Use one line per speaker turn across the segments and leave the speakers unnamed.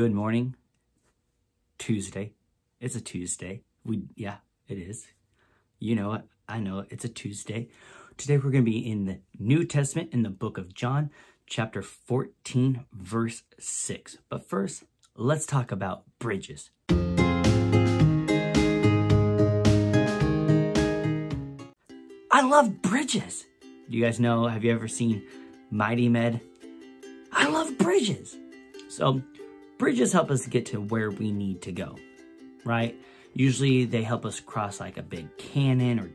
Good morning. Tuesday. It's a Tuesday. We yeah, it is. You know it. I know it. It's a Tuesday. Today we're going to be in the New Testament in the book of John, chapter 14, verse 6. But first, let's talk about bridges. I love bridges. Do you guys know, have you ever seen Mighty Med? I love bridges. So bridges help us get to where we need to go, right? Usually they help us cross like a big canyon or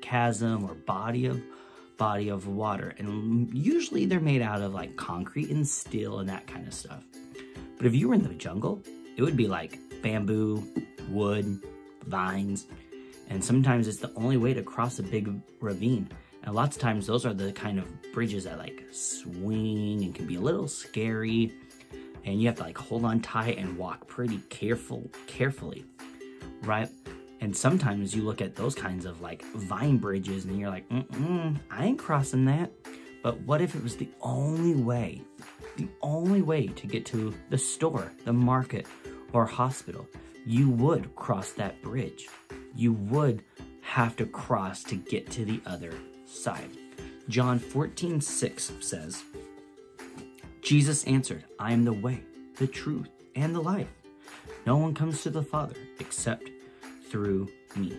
chasm or body of body of water. And usually they're made out of like concrete and steel and that kind of stuff. But if you were in the jungle, it would be like bamboo, wood, vines, and sometimes it's the only way to cross a big ravine. And lots of times those are the kind of bridges that like swing and can be a little scary. And you have to like hold on tight and walk pretty careful, carefully, right? And sometimes you look at those kinds of like vine bridges and you're like, mm-mm, I ain't crossing that. But what if it was the only way, the only way to get to the store, the market, or hospital? You would cross that bridge you would have to cross to get to the other side. John 14, 6 says, Jesus answered, I am the way, the truth, and the life. No one comes to the Father except through me.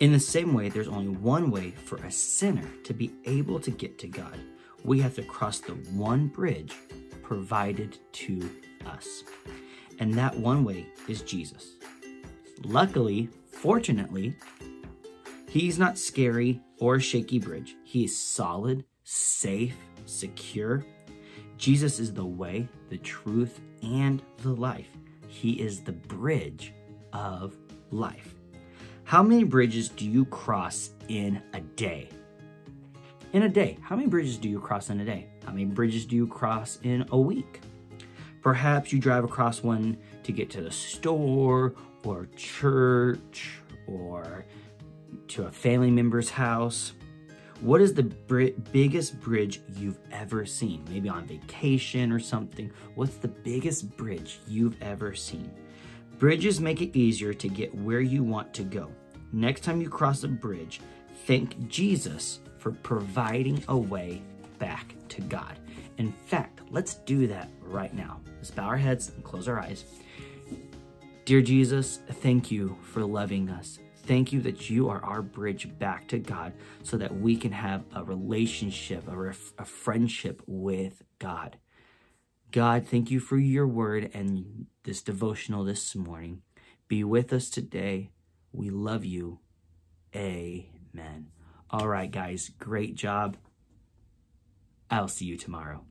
In the same way, there's only one way for a sinner to be able to get to God. We have to cross the one bridge provided to us. And that one way is Jesus. Luckily, Fortunately, he's not scary or shaky bridge. He is solid, safe, secure. Jesus is the way, the truth, and the life. He is the bridge of life. How many bridges do you cross in a day? In a day, how many bridges do you cross in a day? How many bridges do you cross in a week? Perhaps you drive across one to get to the store or church or to a family member's house. What is the br biggest bridge you've ever seen? Maybe on vacation or something. What's the biggest bridge you've ever seen? Bridges make it easier to get where you want to go. Next time you cross a bridge, thank Jesus for providing a way back to God. In fact, let's do that right now. Let's bow our heads and close our eyes. Dear Jesus, thank you for loving us. Thank you that you are our bridge back to God so that we can have a relationship, a, ref- a friendship with God. God, thank you for your word and this devotional this morning. Be with us today. We love you. Amen. All right, guys, great job. I'll see you tomorrow.